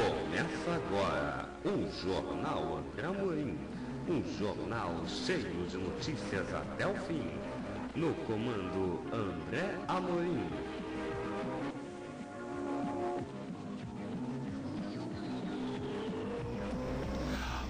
Começa agora o Jornal André Amorim, um jornal cheio de notícias até o fim. No comando André Amorim.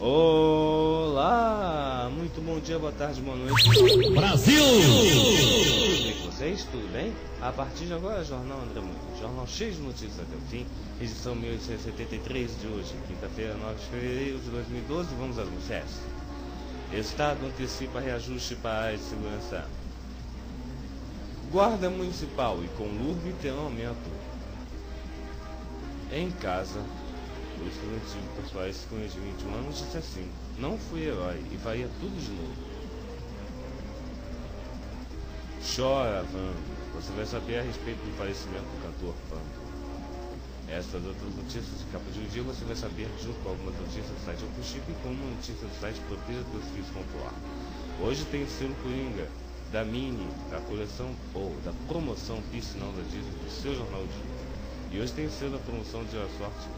Olá! Muito bom dia, boa tarde, boa noite. Brasil! Com vocês? Tudo bem? A partir de agora, Jornal André Moura. Jornal de notícias até o fim. Edição 1873 de hoje, quinta-feira, 9 de fevereiro de 2012. Vamos às manchetes. Estado antecipa reajuste para a área de segurança. Guarda Municipal e Conlurb terão aumento. Em casa, o estudante Pascoais com de 21 anos disse assim, não fui herói e faria tudo de novo. Chora, Vando. Você vai saber a respeito do falecimento do cantor Vando. Estas outras notícias de capa de um dia você vai saber junto com algumas notícias do site Ocuchip e com uma notícia do site Proteja Teus Filhos Pontuar. Hoje tem o selo Coringa, da Mini, da coleção ou da promoção Piscinão da Disney do seu jornal Dia. E hoje tem o selo da promoção Dia da Sorte.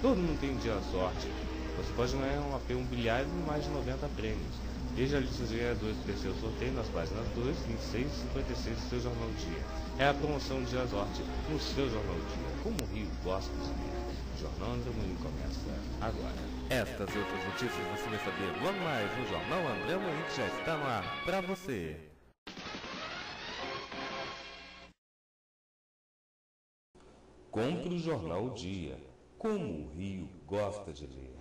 Todo mundo tem um dia da sorte. Você pode ganhar um AP bilhar e mais de 90 prêmios. Veja a lista de ganhadores do terceiro sorteio nas páginas 2, 26 e 56 do seu Jornal Dia. É a promoção Dia da Sorte no seu Jornal Dia. Como o Rio gosta de ler. O Jornal André Moinho começa agora. Estas e outras notícias você vai saber logo mais no Jornal André Moinho que já está no ar para você. Compre o Jornal Dia. Como o Rio gosta de ler.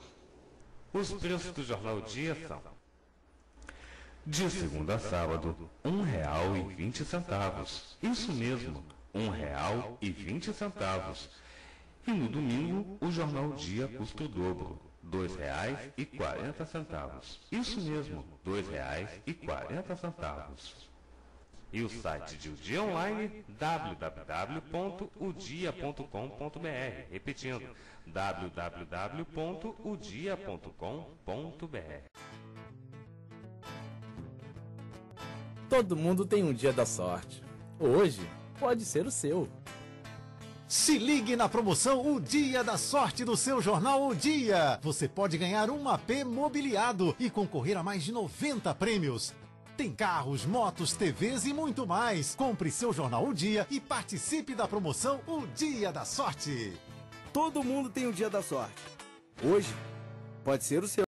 Os preços do Jornal Dia são de segunda a sábado, vinte centavos. Isso mesmo, um real e vinte centavos. No domingo, o jornal Dia custa o dobro, quarenta centavos. Isso mesmo, dois reais e quarenta centavos. O site de O Dia Online, www.udia.com.br. Repetindo, www.udia.com.br. Todo mundo tem um dia da sorte. Hoje pode ser o seu. Se ligue na promoção O Dia da Sorte do seu jornal O Dia. Você pode ganhar um AP mobiliado e concorrer a mais de 90 prêmios. Tem carros, motos, TVs e muito mais. Compre seu jornal O Dia e participe da promoção O Dia da Sorte. Todo mundo tem um dia da sorte. Hoje pode ser o seu.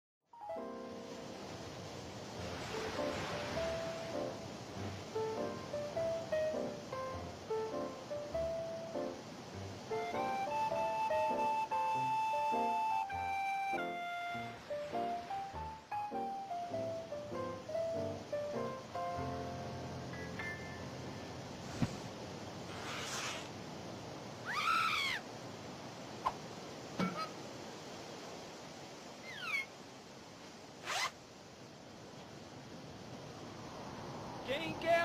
Quem quer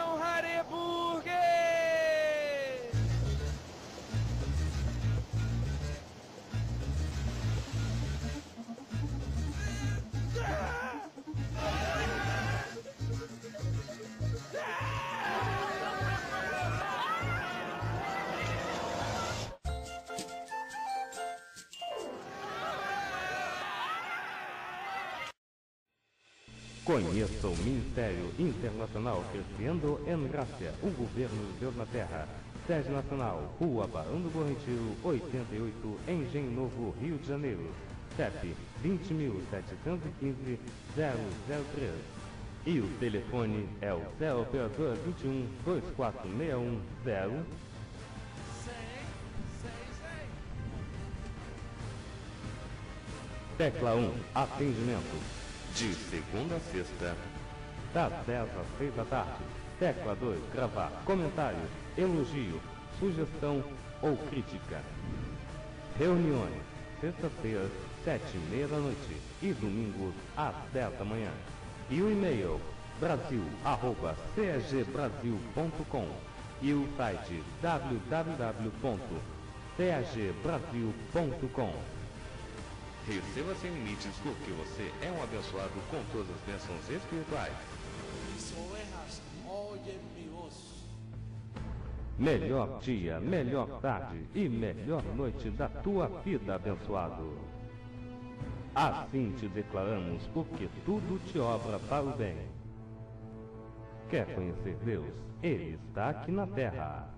Conheça o Ministério Internacional Crescendo em Graça, o governo de Deus na Terra. Sede Nacional, Rua Barão do Bom Retiro, 88, Engenho Novo, Rio de Janeiro. CEP 20.715-003. E o telefone é o 0 operador 21 2461 0 Tecla 1, atendimento. De segunda a sexta, das 10 às 6 da tarde. Tecla 2, gravar comentário, elogio, sugestão ou crítica. Reuniões, sexta-feira, 7 e meia da noite e domingos às 10 da manhã. E o e-mail brasil.cagbrasil.com e o site www.cagbrasil.com. Receba sem limites porque você é um abençoado com todas as bênçãos espirituais. Melhor dia, melhor tarde e melhor noite da tua vida, abençoado. Assim te declaramos, porque tudo te obra para o bem. Quer conhecer Deus? Ele está aqui na terra.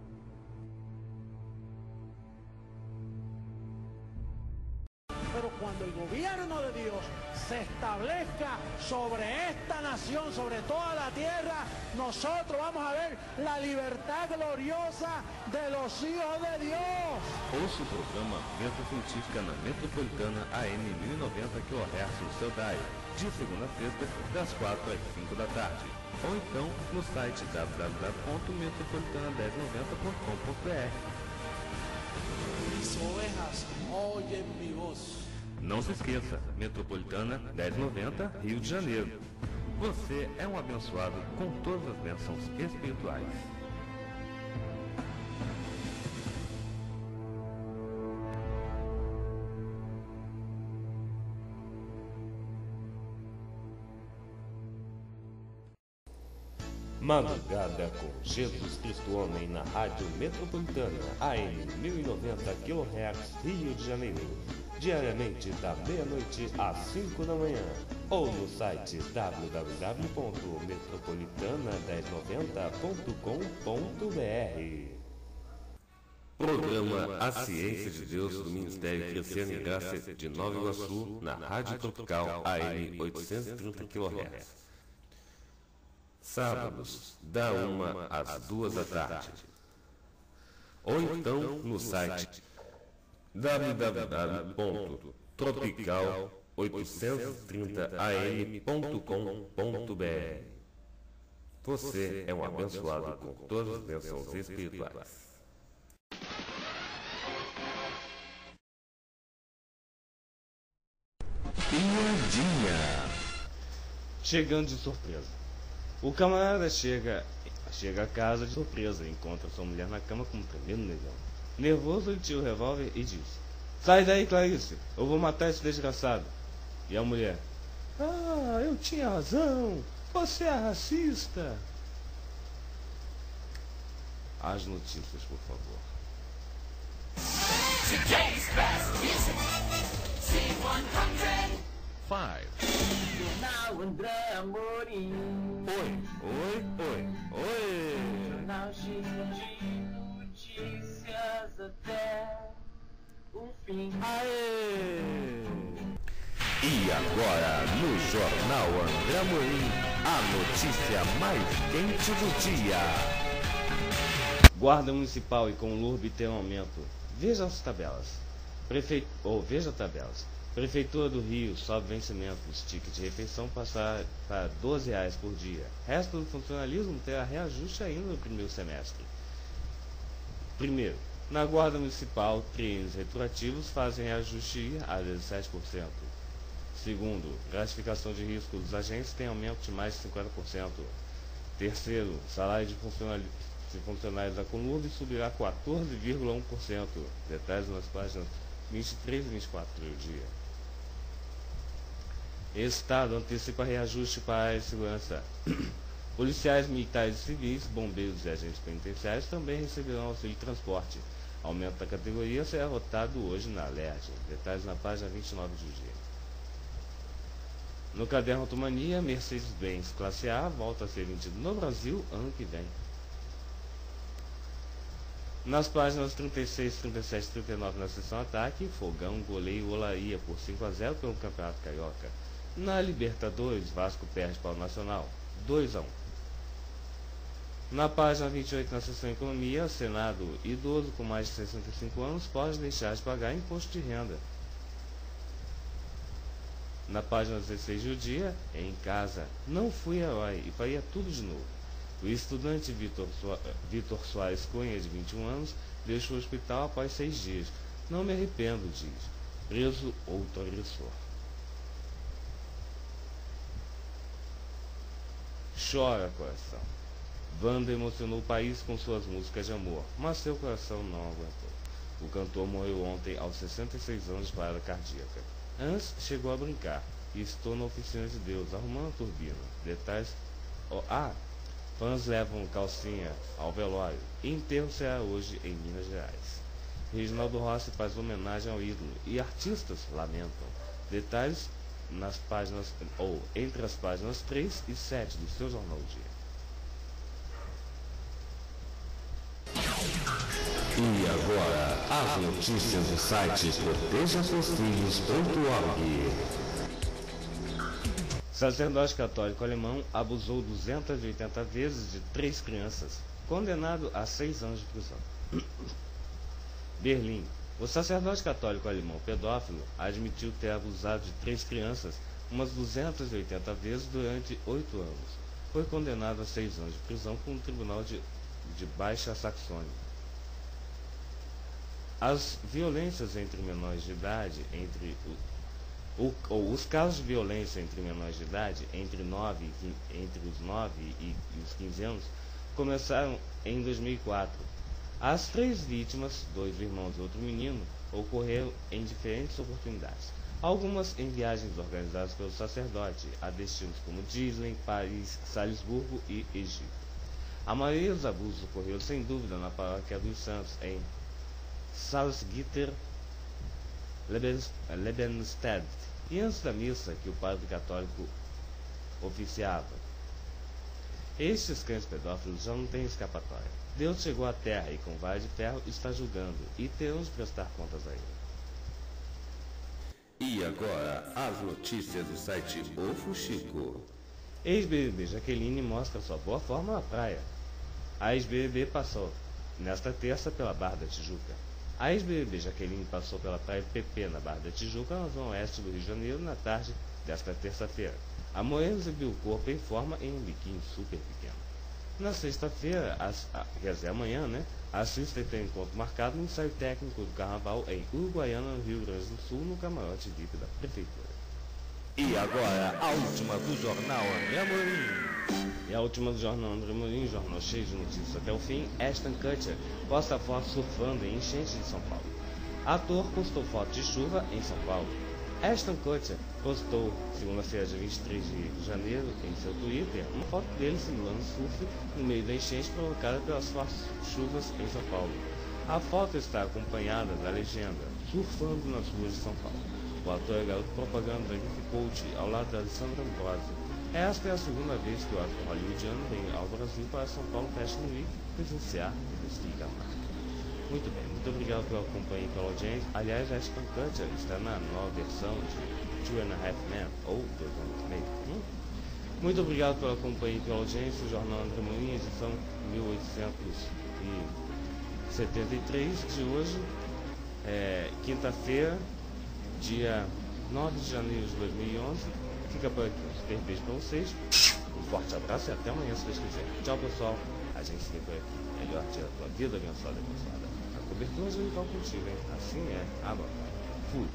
Cuando el gobierno de Dios se establezca sobre esta nación, sobre toda la tierra, nosotros vamos a ver la libertad gloriosa de los hijos de Dios. Ouça o programa Venta Científica na Metropolitana AM 1090 kHz no seu DAI, de segunda a sexta, das 4 às 5 da tarde. Ou então no site www.metropolitana1090.com.br. Mis ovejas oyen mi voz. Não se esqueça, Metropolitana 1090, Rio de Janeiro. Você é um abençoado com todas as bênçãos espirituais. Madrugada com Jesus Cristo Homem na Rádio Metropolitana, AM 1090 kHz, Rio de Janeiro diariamente da meia-noite às 5 da manhã ou no site www.metropolitana1090.com.br. Programa A Ciência de Deus do Ministério Crescendo em Graça de Nova Iguaçu, na Rádio Tropical AM 830 kHz. Sábados, da 1 às 2 da tarde. Ou então no site www.tropical830am.com.br Você é um abençoado com todas as bênçãos espirituais. Piadinha. Chegando de surpresa. O camarada chega, chega a casa de surpresa e encontra sua mulher na cama com um tremendo negão. Nervoso, ele tira o revólver e diz: Sai daí, Clarice, eu vou matar esse desgraçado. E a mulher: Ah, eu tinha razão, você é racista. As notícias, por favor. Today's best music. C100. Five. Jornal André Amorim. Oi, oi, oi, oi. Até o fim. Aê! E agora, no Jornal André Morim, a notícia mais quente do dia. Guarda Municipal e com Lurbe tem um aumento. Veja as tabelas. Ou veja tabelas. Prefeitura do Rio sobe vencimentos. Ticket de refeição passar para 12 reais por dia. Resto do funcionalismo terá reajuste ainda no primeiro semestre. Primeiro, na Guarda Municipal, triênios retroativos fazem ajuste a 17%. Segundo, gratificação de risco dos agentes tem aumento de mais de 50%. Terceiro, salário de funcionários, de funcionários da Conurb subirá 14,1%. Detalhes nas páginas 23 e 24 do dia. Estado antecipa reajuste para a área de segurança. Policiais militares e civis, bombeiros e agentes penitenciários também receberão auxílio de transporte. Aumento da categoria será votado hoje na LERJ. Detalhes na página 29 do dia. No caderno Automania, Mercedes-Benz Classe A volta a ser vendido no Brasil ano que vem. Nas páginas 36, 37 e 39 na seção ataque, Fogão goleia Olaria por 5 a 0 pelo Campeonato Carioca. Na Libertadores, Vasco perde para o Nacional, 2 a 1. Na página 28 na seção Economia, Senado idoso com mais de 65 anos pode deixar de pagar imposto de renda. Na página 16 do dia, em casa, não fui herói e faria tudo de novo. O estudante Vitor Soares Cunha, de 21 anos, deixou o hospital após seis dias. Não me arrependo, diz. Preso outro agressor. Chora, coração. Wanda emocionou o país com suas músicas de amor, mas seu coração não aguentou. O cantor morreu ontem aos 66 anos de parada cardíaca. Hans chegou a brincar e estou na oficina de Deus, arrumando a turbina. Detalhes. Oh, ah, Fãs levam calcinha ao velório. Enterro será hoje em Minas Gerais. Reginaldo Rossi faz homenagem ao ídolo e artistas lamentam. Detalhes nas páginas ou entre as páginas 3 e 7 do seu jornal Dia. Agora, as notícias do site protejasseusfilhos.org. Sacerdote católico alemão abusou 280 vezes de três crianças, condenado a seis anos de prisão. Berlim. O sacerdote católico alemão pedófilo admitiu ter abusado de três crianças umas 280 vezes durante oito anos. Foi condenado a seis anos de prisão por um tribunal de, de Baixa Saxônia. As violências entre menores de idade entre o, os casos de violência entre menores de idade, entre, 9, entre os 9 e, e os 15 anos, começaram em 2004. As três vítimas, dois irmãos e outro menino, ocorreram em diferentes oportunidades. Algumas em viagens organizadas pelo sacerdote a destinos como Disney, Paris, Salisburgo e Egito. A maioria dos abusos ocorreu sem dúvida na paróquia dos Santos, em Salzgitter, Lebenstedt, e antes da missa que o padre católico oficiava. Estes cães pedófilos já não têm escapatória. Deus chegou à terra e com vara de ferro está julgando, e teremos de prestar contas a ele. E agora, as notícias do site O Fuxico. Ex-BBB Jaqueline mostra sua boa forma na praia. A ex-BBB passou nesta terça pela Barra da Tijuca. A ex-BBB Jaqueline passou pela praia PP na Barra da Tijuca, na zona oeste do Rio de Janeiro, na tarde desta terça-feira. A morena exibiu o corpo em forma em um biquíni super pequeno. Na sexta-feira, quer dizer, amanhã, né? A Assista tem encontro marcado no ensaio técnico do Carnaval em Uruguaiana, no Rio Grande do Sul, no camarote VIP da Prefeitura. E agora, a última do Jornal André Amorim. E a última do Jornal André Amorim, jornal cheio de notícias até o fim, Ashton Kutcher posta foto surfando em enchente de São Paulo. Ator postou foto de chuva em São Paulo. Ashton Kutcher postou, segunda-feira, dia 23 de janeiro, em seu Twitter, uma foto dele simulando surf no meio da enchente provocada pelas fortes chuvas em São Paulo. A foto está acompanhada da legenda, surfando nas ruas de São Paulo. O ator é garoto propaganda Rick Coach, ao lado de Alessandra Ambrosio. Esta é a segunda vez que o ator hollywoodiano vem ao Brasil para São Paulo Fashion Week presenciar o desfile da marca. Muito bem, muito obrigado pela companhia e pela audiência. Aliás, Ashton Kutcher está na nova versão de Two and a Half Men, ou Dois Homens Meio. Hum? Muito obrigado pela companhia e pela audiência. O Jornal André Moinha, edição 1873 de hoje, é, quinta-feira, dia 9 de janeiro de 2011. Fica por aqui. Um beijo para vocês. Um forte abraço e até amanhã, se Deus quiser. Tchau, pessoal. A gente se vê por aqui. Melhor dia da tua vida, abençoada, abençoada. A cobertura angelical contigo, hein? Assim é. Abra. Fui.